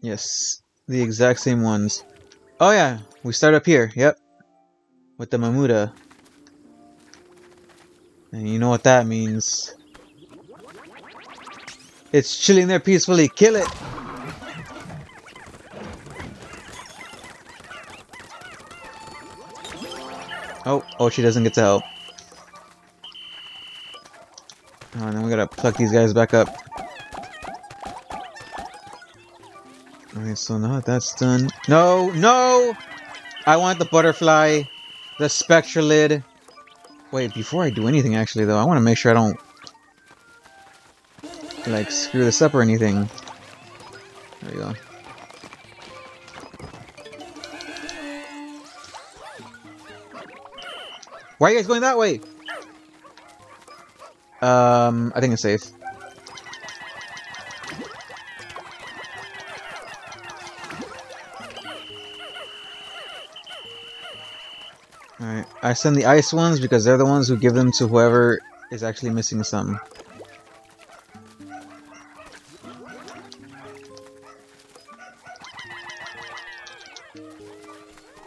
Yes, the exact same ones. Oh yeah, we start up here. Yep, with the Mamuta. And you know what that means. It's chilling there peacefully. Kill it! Oh, oh, she doesn't get to help. Oh, and then we gotta pluck these guys back up. Okay, so now that's done. No, no! I want the butterfly, the spectralid. Wait, before I do anything, actually, though, I want to make sure I don't like screw this up or anything. There we go. Why are you guys going that way? Um, I think it's safe. Alright, I send the ice ones because they're the ones who give them to whoever is actually missing some.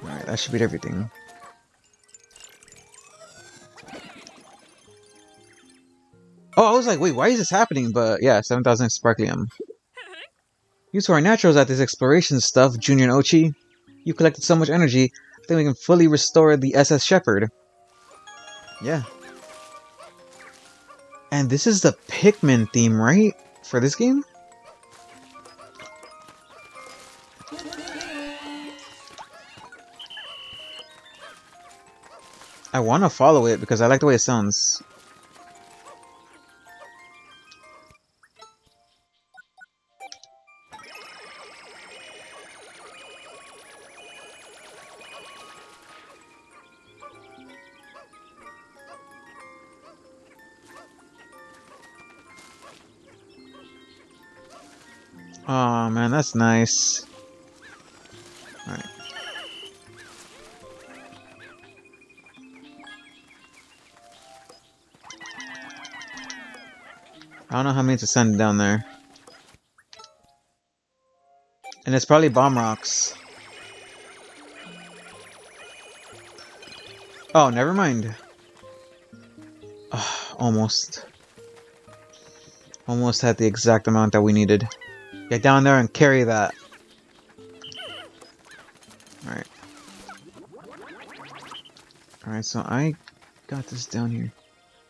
Alright, that should beat everything. Oh, I was like, wait, why is this happening? But yeah, 7,000 Sparklium. You two are naturals at this exploration stuff, Junior and Oatchi. You collected so much energy, I think we can fully restore the SS Shepherd. Yeah. And this is the Pikmin theme, right? For this game? I want to follow it because I like the way it sounds. Oh man, that's nice. Alright. I don't know how many to send down there. And it's probably bomb rocks. Oh, never mind. Oh, almost. Almost had the exact amount that we needed. Get down there and carry that. Alright. Alright, so I got this down here.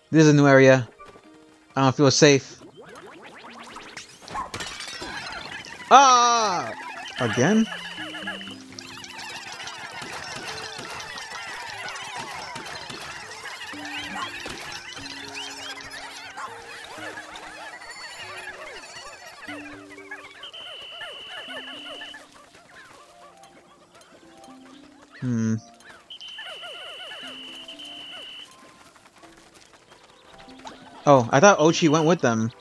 This is a new area. I don't feel safe. Ah! Again? Hmm. Oh, I thought Oatchi went with them.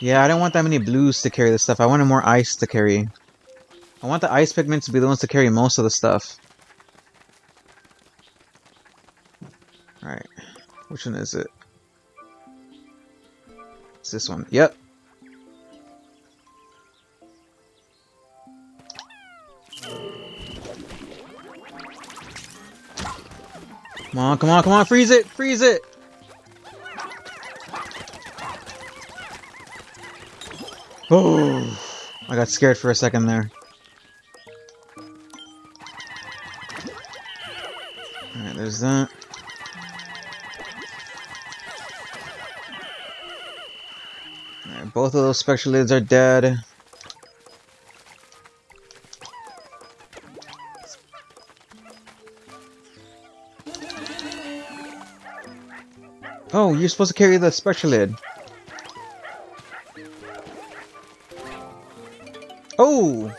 Yeah, I don't want that many blues to carry this stuff. I wanted more ice to carry. I want the ice pigments to be the ones to carry most of the stuff. Alright. Which one is it? It's this one. Yep. Come on, come on, come on, freeze it, freeze it! Oh, I got scared for a second there. Alright, there's that. Alright, both of those spectralids are dead. Oh, you're supposed to carry the spectralid. Oh!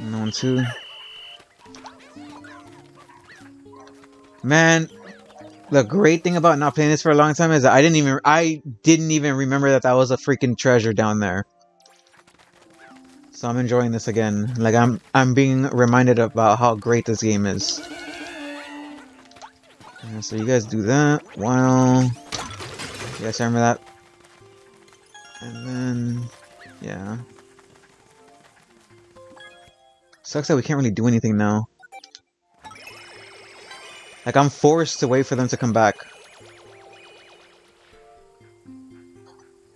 No one too. Man, the great thing about not playing this for a long time is that I didn't even I didn't even remember that that was a freaking treasure down there. So I'm enjoying this again. Like I'm I'm being reminded about how great this game is. So you guys do that. Wow. You guys remember that? And then, yeah. Sucks that we can't really do anything now. Like, I'm forced to wait for them to come back.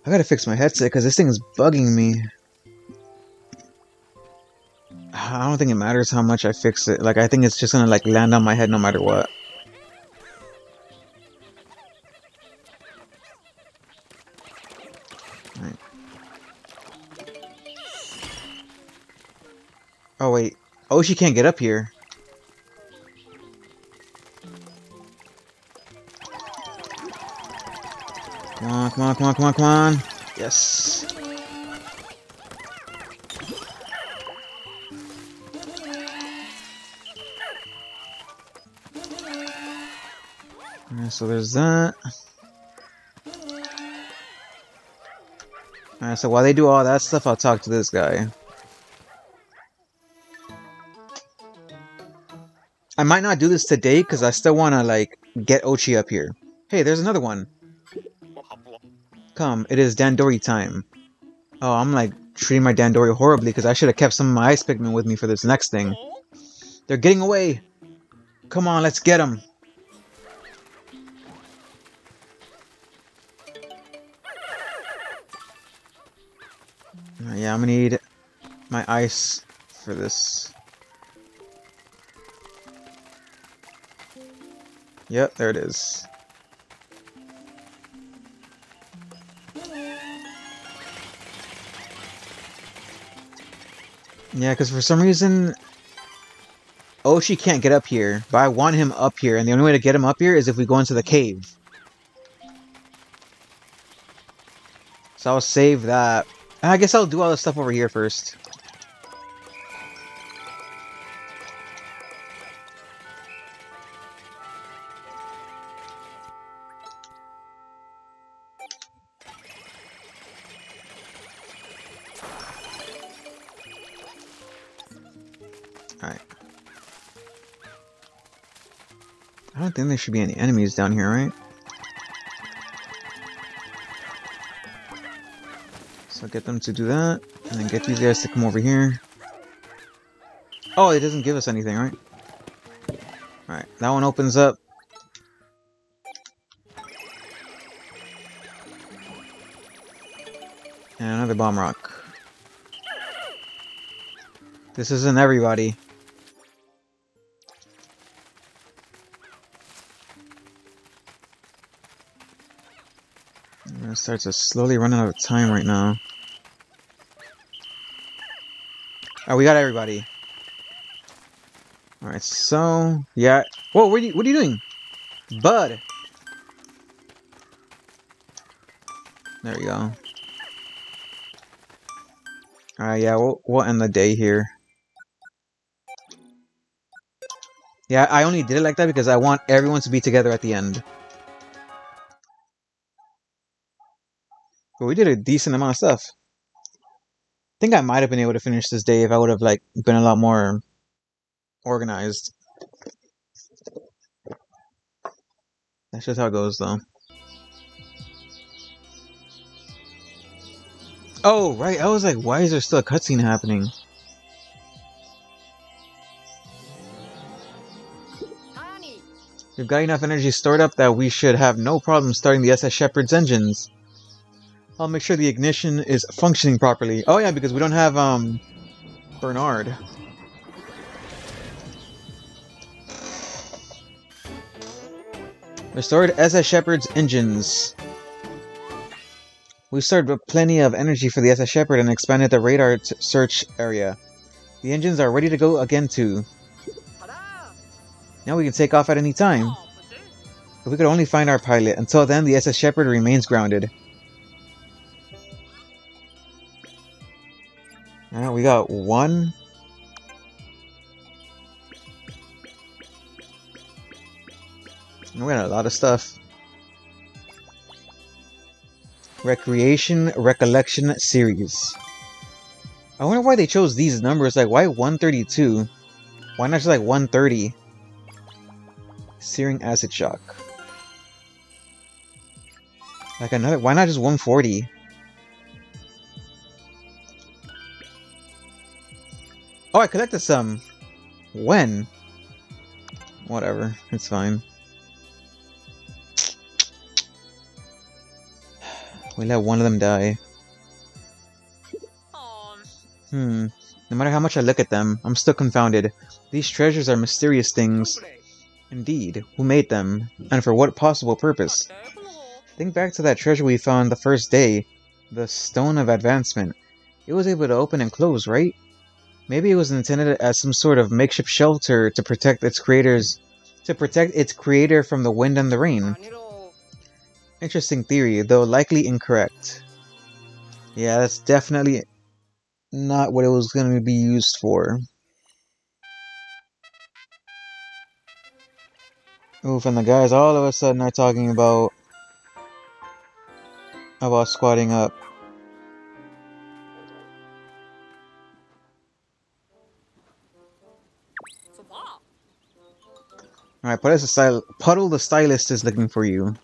I gotta fix my headset because this thing is bugging me. I don't think it matters how much I fix it. Like, I think it's just gonna, like, land on my head no matter what. Right. Oh, wait. Oh, she can't get up here. Come on, come on, come on, come on, come on. Yes. So there's that. Alright, so while they do all that stuff, I'll talk to this guy. I might not do this today, because I still want to, like, get Oatchi up here. Hey, there's another one. Come, it is Dandori time. Oh, I'm, like, treating my Dandori horribly, because I should have kept some of my Ice Pikmin with me for this next thing. They're getting away! Come on, let's get them! Need my ice for this. Yep, there it is. Yeah, because for some reason, Oatchi can't get up here, but I want him up here, and the only way to get him up here is if we go into the cave. So I'll save that. I guess I'll do all this stuff over here first. Alright. I don't think there should be any enemies down here, right? So get them to do that, and then get these guys to come over here. Oh, it doesn't give us anything, right? Alright, that one opens up. And another bomb rock. This isn't everybody. I'm gonna start to slowly run out of time right now. Oh, we got everybody. Alright, so... Yeah. Whoa, what are you, what are you doing? Bud! There we go. Alright, yeah, we'll, we'll end the day here. Yeah, I only did it like that because I want everyone to be together at the end. But we did a decent amount of stuff. I think I might have been able to finish this day if I would have like been a lot more organized. That's just how it goes though. Oh, right. I was like, why is there still a cutscene happening? We've got enough energy stored up that we should have no problem starting the SS Shepherd's engines. I'll make sure the ignition is functioning properly. Oh yeah, because we don't have, um, Bernard. Restored SS Shepherd's engines. We stored plenty of energy for the SS Shepherd and expanded the radar search area. The engines are ready to go again too. Now we can take off at any time. If we could only find our pilot. Until then, the SS Shepherd remains grounded. We got one. We got a lot of stuff. Recreation Recollection Series. I wonder why they chose these numbers. Like, why 132? Why not just like 130? Searing acid shock. Like another. Why not just 140? Oh, I collected some. When? Whatever. It's fine. We let one of them die. Hmm. No matter how much I look at them, I'm still confounded. These treasures are mysterious things. Indeed. Who made them? And for what possible purpose? Think back to that treasure we found the first day. The Stone of Advancement. It was able to open and close, right? Maybe it was intended as some sort of makeshift shelter to protect its creators to protect its creator from the wind and the rain. Interesting theory, though likely incorrect. Yeah, that's definitely not what it was going to be used for. Oof, and the guys all of a sudden are talking about about squatting up. Alright, Puddle Puddle the Stylist is looking for you.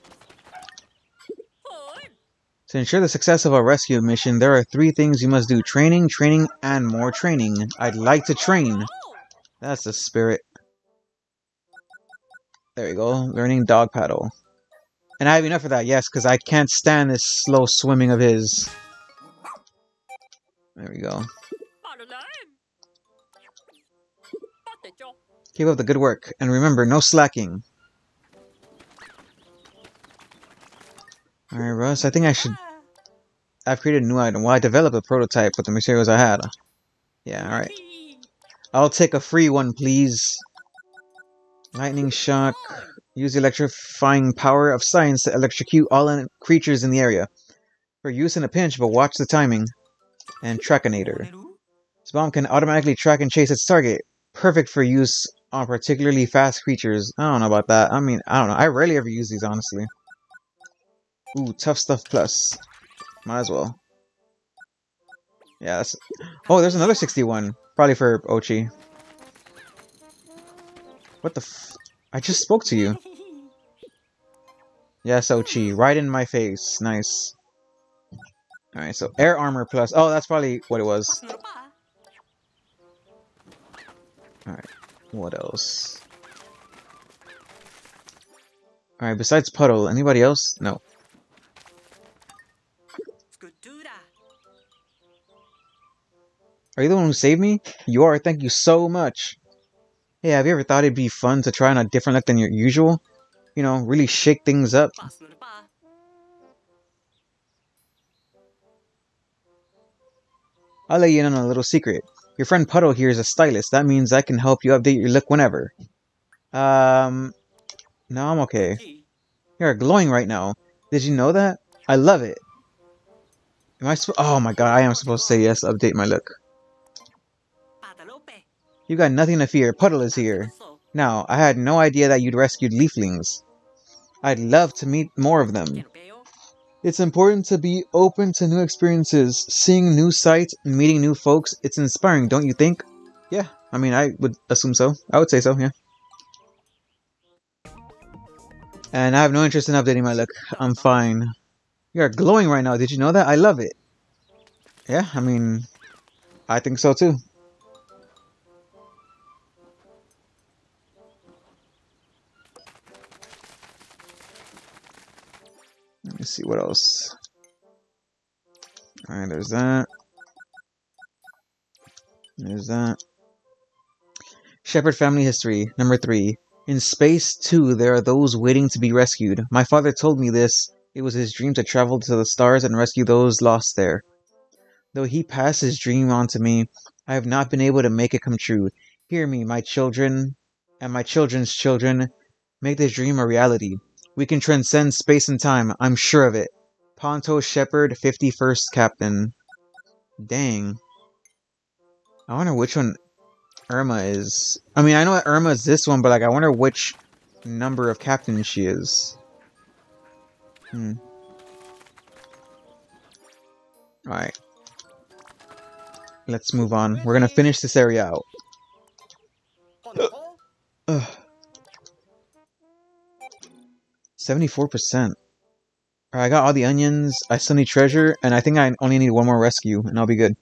To ensure the success of a rescue mission, there are three things you must do. Training, training, and more training. I'd like to train. That's the spirit. There we go. Learning dog paddle. And I have enough of that, yes, because I can't stand this slow swimming of his. There we go. Keep up the good work, and remember, no slacking. Alright, Russ, I think I should... I've created a new item. Well, I developed a prototype with the materials I had. Yeah, alright. I'll take a free one, please. Lightning shock. Use the electrifying power of science to electrocute all creatures in the area. For use in a pinch, but watch the timing. And Trackinator. This bomb can automatically track and chase its target. Perfect for use on particularly fast creatures. I don't know about that. I mean, I don't know. I rarely ever use these, honestly. Ooh, Tough Stuff Plus. Might as well. Yeah, that's... Oh, there's another 61. Probably for Oatchi. What the f... I just spoke to you. Yes, Oatchi. Right in my face. Nice. Alright, so Air Armor Plus. Oh, that's probably what it was. Alright. What else? Alright, besides Puddle, anybody else? No. Are you the one who saved me? You are, thank you so much. Hey, have you ever thought it'd be fun to try on a different look than your usual? You know, really shake things up? I'll let you in on a little secret. Your friend Puddle here is a stylist. That means I can help you update your look whenever. Um, no, I'm okay. You're glowing right now. Did you know that? I love it. Am I Oh my god, I am supposed to say yes, update my look. You got nothing to fear. Puddle is here. Now, I had no idea that you'd rescued leaflings. I'd love to meet more of them. It's important to be open to new experiences, seeing new sights, meeting new folks. It's inspiring, don't you think? Yeah, I mean, I would assume so. I would say so, yeah. And I have no interest in updating my look. I'm fine. You are glowing right now. Did you know that? I love it. Yeah, I mean, I think so too. Let me see what else. Alright, there's that. There's that. Shepherd family history, number three. In space, too, there are those waiting to be rescued. My father told me this. It was his dream to travel to the stars and rescue those lost there. Though he passed his dream on to me, I have not been able to make it come true. Hear me, my children, and my children's children. Make this dream a reality. We can transcend space and time, I'm sure of it. Ponto Shepherd, 51st Captain. Dang. I wonder which one Irma is. I mean, I know Irma is this one, but like, I wonder which number of captain she is. Hmm. Alright. Let's move on. We're gonna finish this area out. 74%. Alright, I got all the onions. I still need treasure, and I think I only need one more rescue, and I'll be good.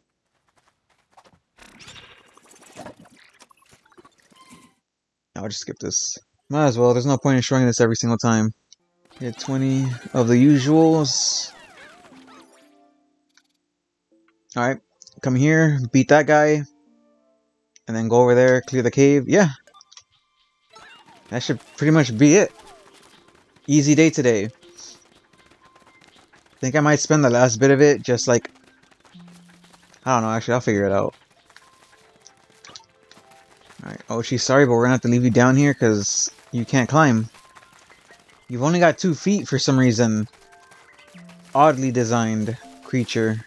I'll just skip this. Might as well, there's no point in showing this every single time. Get 20 of the usuals. Alright, come here, beat that guy, and then go over there, clear the cave. Yeah. That should pretty much be it. Easy day today. Think I might spend the last bit of it just like... I don't know, actually, I'll figure it out. Alright, oh, she's sorry, but we're gonna have to leave you down here because you can't climb. You've only got two feet for some reason. Oddly designed creature.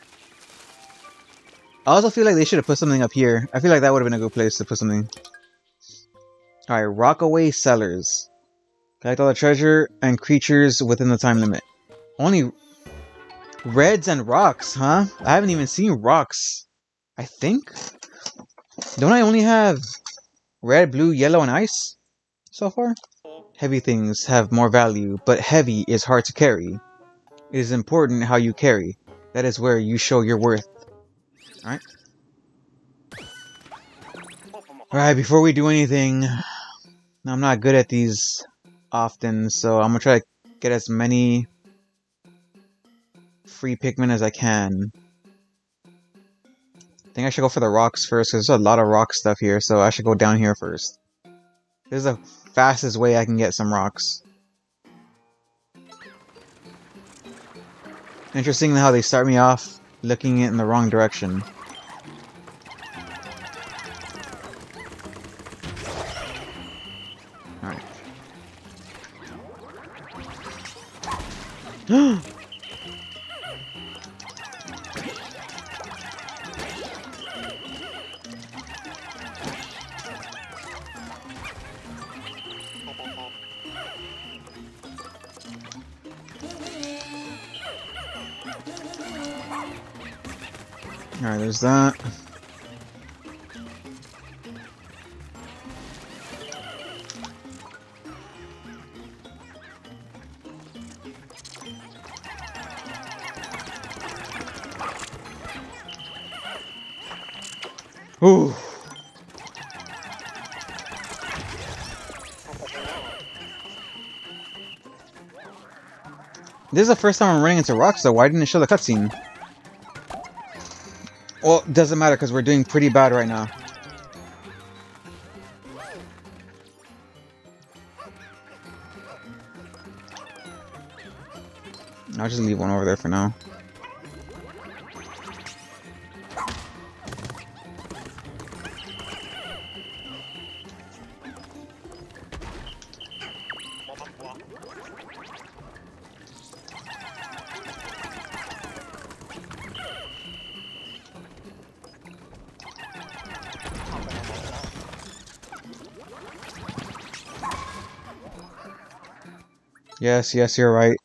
I also feel like they should have put something up here. I feel like that would have been a good place to put something. Alright, Rockaway Cellars. Collect all the treasure and creatures within the time limit. Only reds and rocks, huh? I haven't even seen rocks. I think? Don't I only have red, blue, yellow, and ice so far? Heavy things have more value, but heavy is hard to carry. It is important how you carry. That is where you show your worth. Alright. Alright, before we do anything, I'm not good at these often, so I'm gonna try to get as many free Pikmin as I can. I think I should go for the rocks first, because there's a lot of rock stuff here, so I should go down here first. This is the fastest way I can get some rocks. Interesting how they start me off looking in the wrong direction. Alright. Alright, there's that. Ooh. This is the first time I'm running into rocks, though. Why didn't it show the cutscene? Well, doesn't matter because we're doing pretty bad right now. I'll just leave one over there for now. Yes, yes, you're right.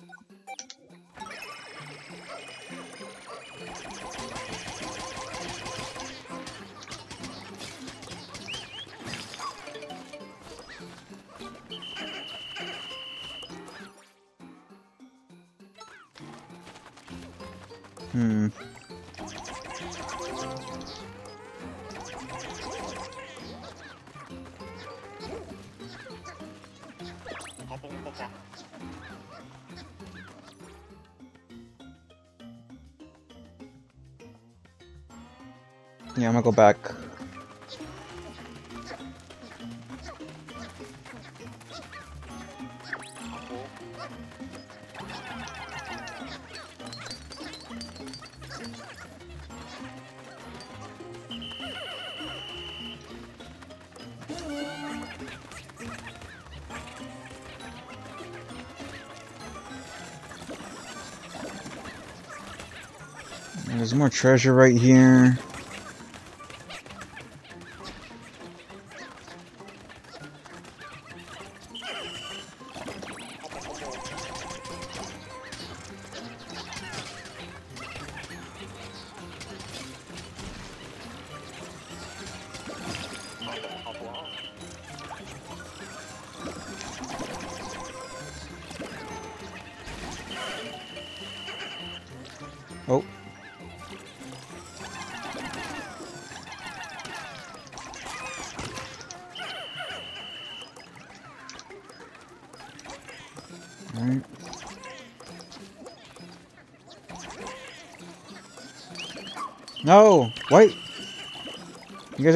There's more treasure right here.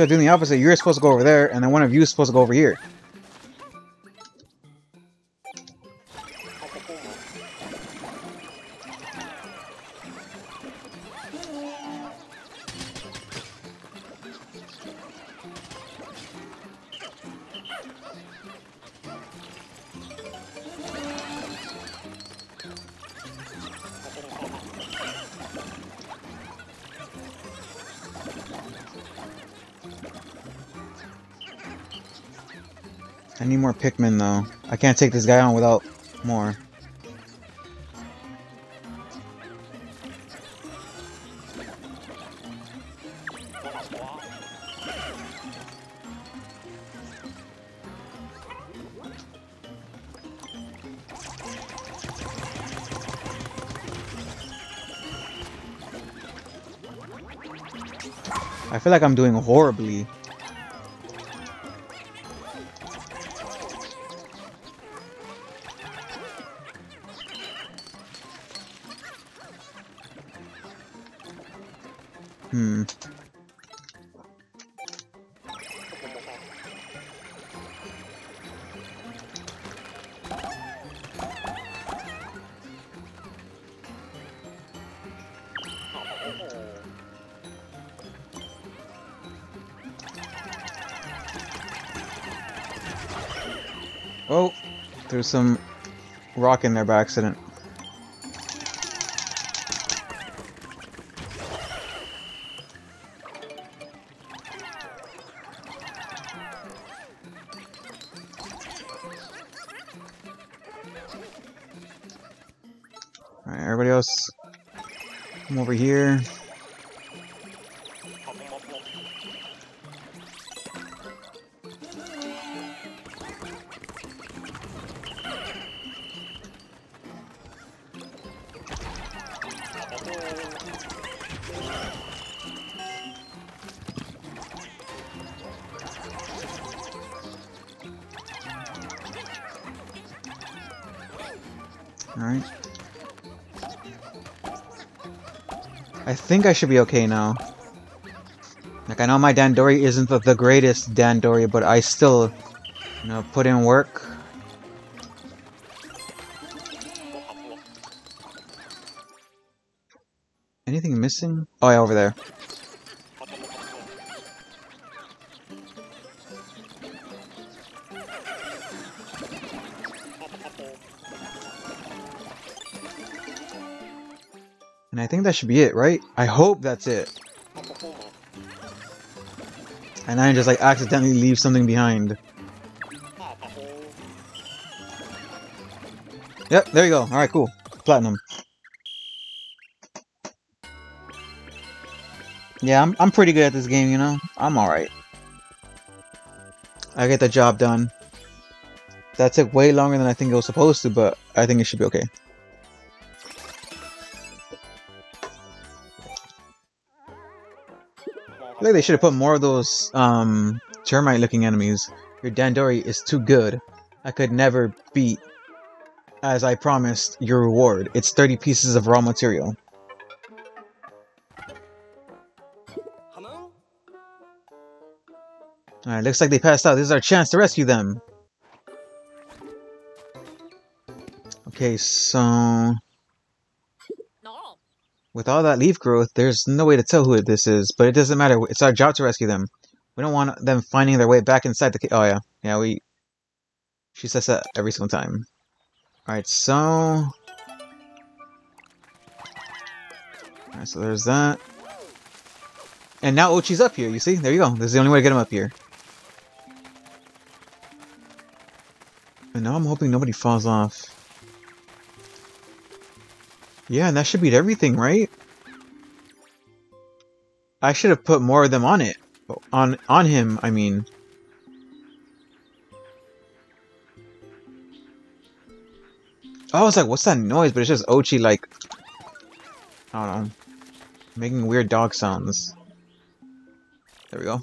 Doing the opposite. You're supposed to go over there, and then one of you is supposed to go over here. I need more Pikmin though. I can't take this guy on without more. I feel like I'm doing horribly. Hmm. Oh, there's some rock in there by accident. Alright. I think I should be okay now. Like, I know my Dandori isn't the, the greatest Dandori, but I still, you know, put in work. Anything missing? Oh, yeah, over there. Think that should be it, right? I hope that's it. And I just like accidentally leave something behind. Yep, there you go. Alright, cool. Platinum. Yeah, I'm, I'm pretty good at this game, you know? I'm alright. I get the job done. That took way longer than I think it was supposed to, but I think it should be okay. Feel like they should have put more of those um, termite-looking enemies. Your Dandori is too good. I could never beat, as I promised, your reward. It's 30 pieces of raw material. Alright, looks like they passed out. This is our chance to rescue them. Okay, so... With all that leaf growth, there's no way to tell who this is, but it doesn't matter. It's our job to rescue them. We don't want them finding their way back inside the Oh, yeah. Yeah, we... She says that every single time. Alright, so... Alright, so there's that. And now Oatchi's up here, you see? There you go. This is the only way to get him up here. And now I'm hoping nobody falls off. Yeah, and that should beat everything, right? I should have put more of them on it. On on him, I mean. Oh, I was like, what's that noise? But it's just Oatchi, like... I don't know. Making weird dog sounds. There we go.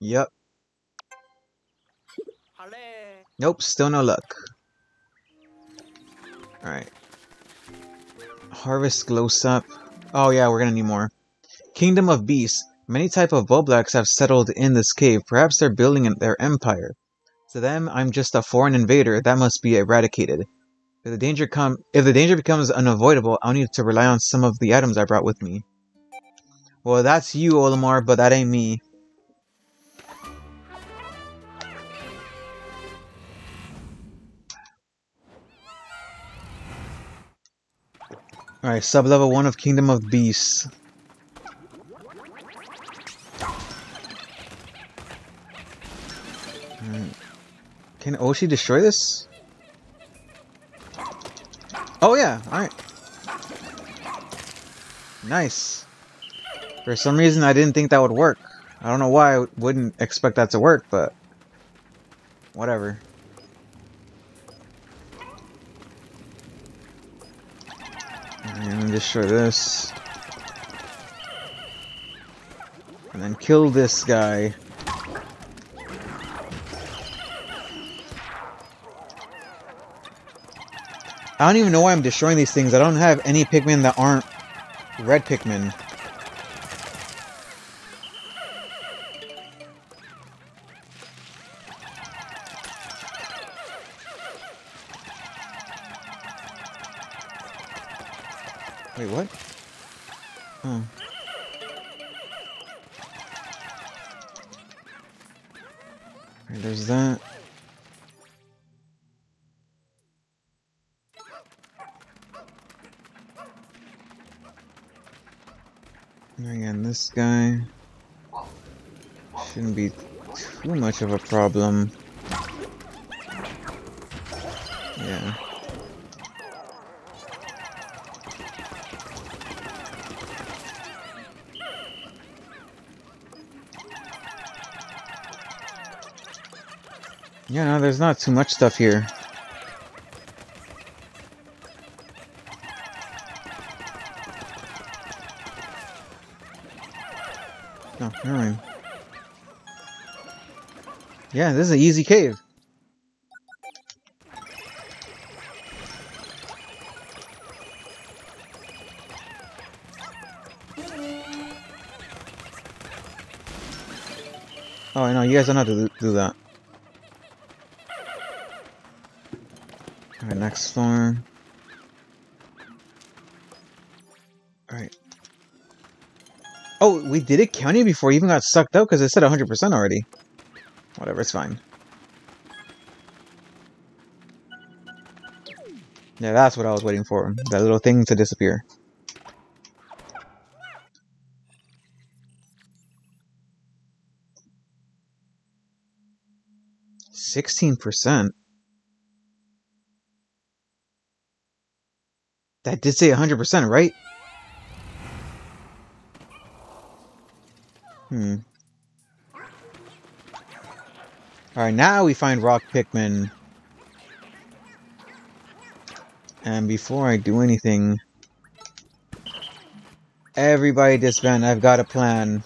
Yep. Nope, still no luck. Alright. Harvest Glowsap. Oh yeah, we're gonna need more. Kingdom of Beasts. Many type of Bulblax have settled in this cave. Perhaps they're building their empire. To them, I'm just a foreign invader that must be eradicated. If the danger come, if the danger becomes unavoidable, I'll need to rely on some of the items I brought with me. Well, that's you, Olimar, but that ain't me. Alright, sub-level 1 of Kingdom of Beasts. Mm, can Oatchi destroy this? Oh yeah, alright. Nice. For some reason I didn't think that would work. I don't know why I wouldn't expect that to work, but... Whatever. And destroy this. And then kill this guy. I don't even know why I'm destroying these things. I don't have any Pikmin that aren't red Pikmin. Wait, what? Hmm. Oh. Right, there's that. Again, this guy shouldn't be too much of a problem. There's not too much stuff here. Oh, never mind. Yeah, this is an easy cave. Oh, no, you guys don't have to do that. Next floor. Alright. Oh, we did it county before even got sucked out because it said 100% already. Whatever, it's fine. Yeah, that's what I was waiting for. That little thing to disappear. Sixteen percent. That did say 100%, right? Hmm. Alright, now we find Rock Pikmin. And before I do anything... Everybody disband, I've got a plan.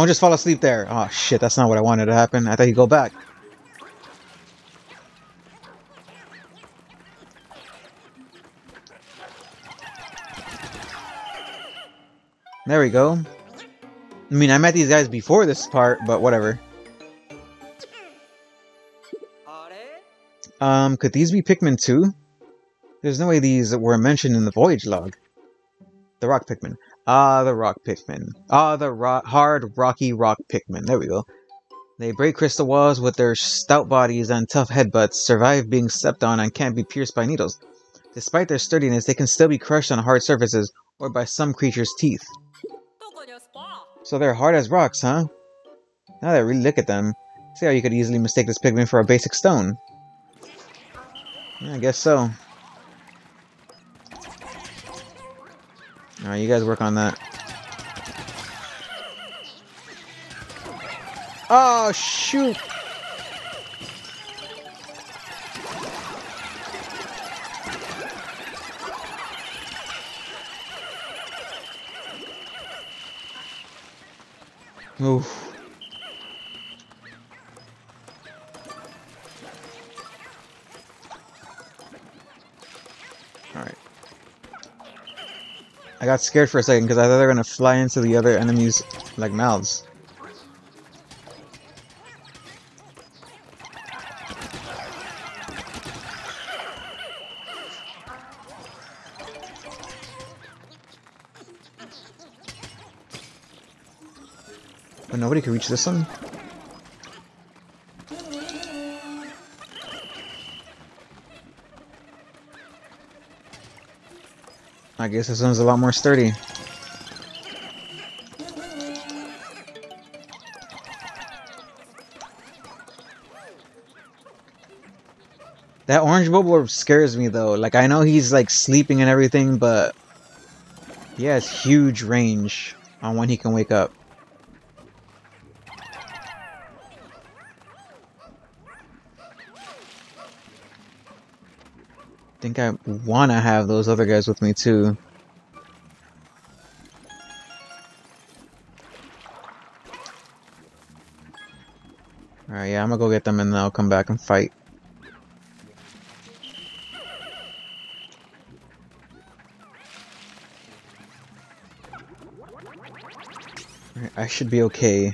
Don't just fall asleep there. Oh shit, that's not what I wanted to happen. I thought he'd go back. There we go. I mean, I met these guys before this part, but whatever. Um, could these be Pikmin too? There's no way these were mentioned in the voyage log. The rock Pikmin. Ah, the rock Pikmin. Ah, the ro hard, rocky rock Pikmin. There we go. They break crystal walls with their stout bodies and tough headbutts, survive being stepped on, and can't be pierced by needles. Despite their sturdiness, they can still be crushed on hard surfaces or by some creature's teeth. So they're hard as rocks, huh? Now that I really look at them, see how you could easily mistake this Pikmin for a basic stone. Yeah, I guess so. Alright, you guys work on that. Oh, shoot! Oof. Got scared for a second because I thought they were gonna fly into the other enemies' like mouths. But nobody can reach this one? I guess this one's a lot more sturdy. That orange bubble scares me though. Like I know he's like sleeping and everything, but he has huge range on when he can wake up. Think I want to have those other guys with me too. Alright, yeah, I'm gonna go get them and then I'll come back and fight. I should be okay.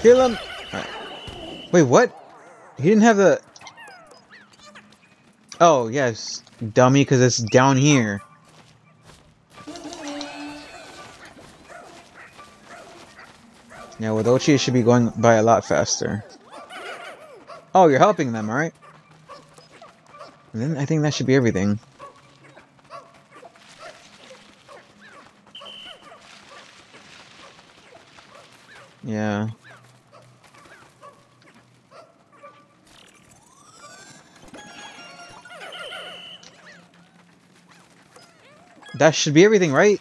Kill him! Wait, what? He didn't have the... Oh, yes. Dummy, because it's down here. Yeah, with Oatchi, it should be going by a lot faster. Oh, you're helping them, alright? then I think that should be everything. Yeah. That should be everything, right?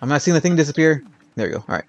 I'm not seeing the thing disappear. There you go. Alright.